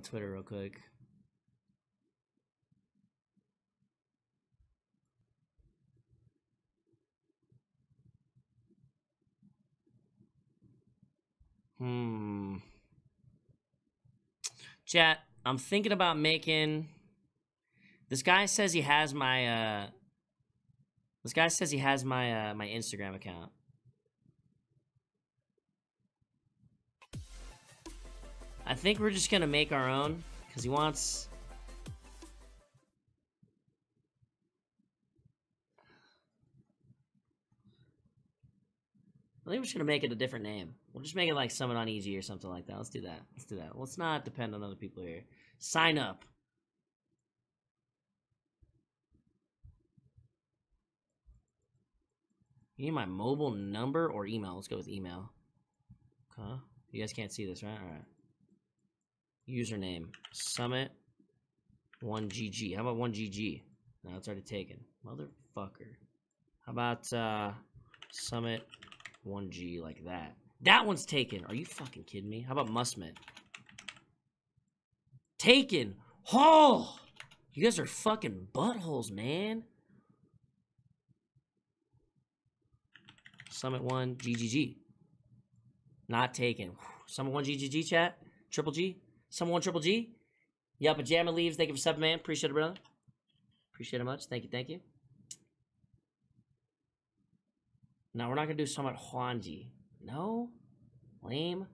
on Twitter real quick. Hmm. Chat, I'm thinking about making. This guy says he has my. uh This guy says he has my uh my Instagram account. I think we're just gonna make our own because he wants. I think we're just gonna make it a different name. We'll just make it like Summon on Easy or something like that. Let's do that. Let's do that. Let's not depend on other people here. Sign up. You need my mobile number or email? Let's go with email. Okay. You guys can't see this, right? All right. Username Summit 1GG. How about 1GG? No, it's already taken. Motherfucker. How about uh Summit 1G like that? That one's taken. Are you fucking kidding me? How about Musmet? Taken. Oh! You guys are fucking buttholes, man. Summit 1 GGG. Not taken. Summit 1 GGG chat. Triple G. 1 Triple G. Yeah, Pajama Leaves. Thank you for sub, man. Appreciate it, brother. Appreciate it much. Thank you, thank you. No, we're not gonna do Summit Huanji. No? Lame.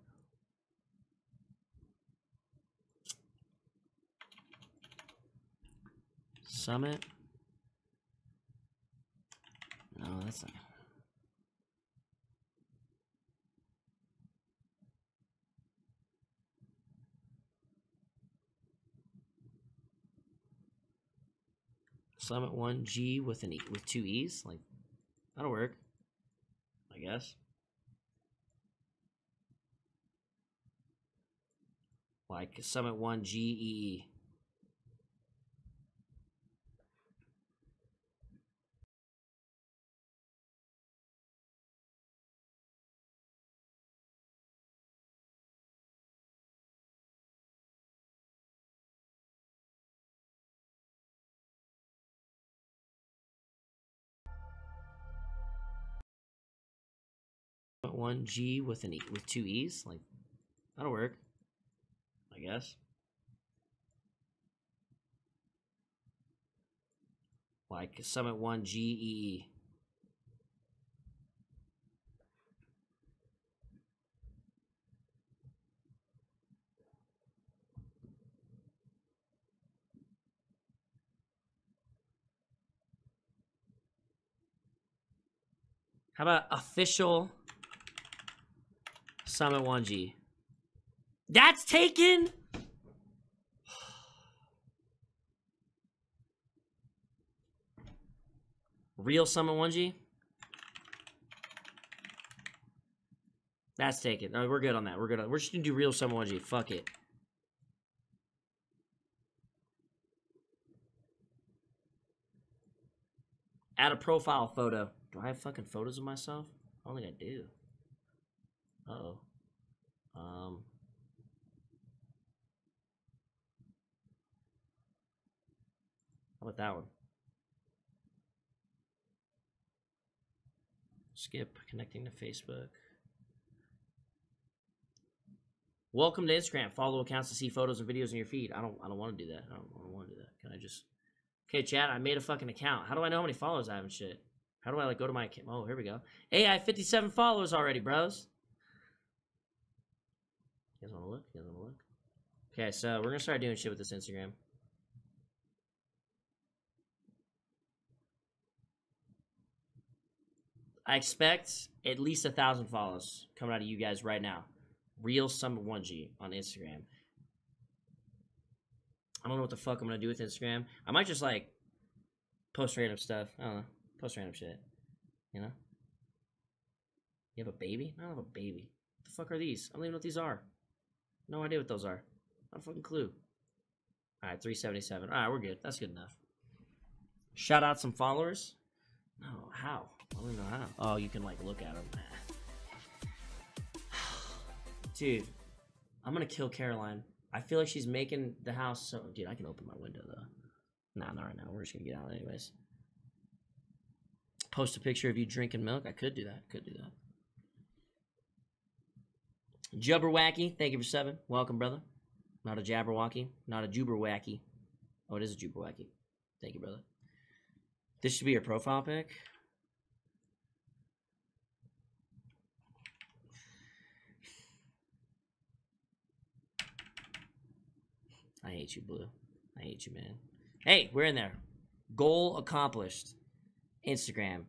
Summit. No, that's not. Summit one G with an e with two E's, like that'll work. I guess. Like Summit one G E E. one G with an e with two E's, like that'll work. I guess. Like Summit one G E E. How about official Summit 1G? That's taken? Real Summit 1G? That's taken. No, we're good on that. We're good on We're just gonna do real Summit 1G. Fuck it. Add a profile photo. Do I have fucking photos of myself? I don't think I do. Uh oh. Um. How about that one? Skip connecting to Facebook. Welcome to Instagram. Follow accounts to see photos and videos in your feed. I don't. I don't want to do that. I don't, don't want to do that. Can I just? Okay, chat. I made a fucking account. How do I know how many followers I have and shit? How do I like go to my account? Oh, here we go. Hey, I have 57 followers already, bros. You guys want to look? You guys want to look? Okay, so we're gonna start doing shit with this Instagram. I expect at least a thousand follows coming out of you guys right now. Real Summit 1G on Instagram. I don't know what the fuck I'm gonna do with Instagram. I might just like post random stuff. I don't know. Post random shit. You know? You have a baby? I don't have a baby. What the fuck are these? I don't even know what these are. No idea what those are. Not a fucking clue. Alright, 377. Alright, we're good. That's good enough. Shout out some followers. No, how? I don't know how. Oh, you can like look at them. Dude, I'm gonna kill Caroline. I feel like she's making the house so. Dude, I can open my window though. Nah, not right now. We're just gonna get out anyways. Post a picture of you drinking milk. I could do that. Could do that. Jubberwacky, thank you for seven. Welcome, brother. Not a Jabberwocky, not a Juberwacky. Oh, it is a Juberwacky. Thank you, brother. This should be your profile pic. I hate you, Blue. I hate you, man. Hey, we're in there. Goal accomplished. Instagram.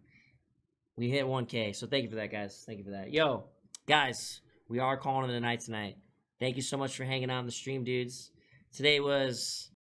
We hit 1K. So thank you for that, guys. Thank you for that. Yo, guys, we are calling it a night tonight. Thank you so much for hanging out on the stream, dudes. Today was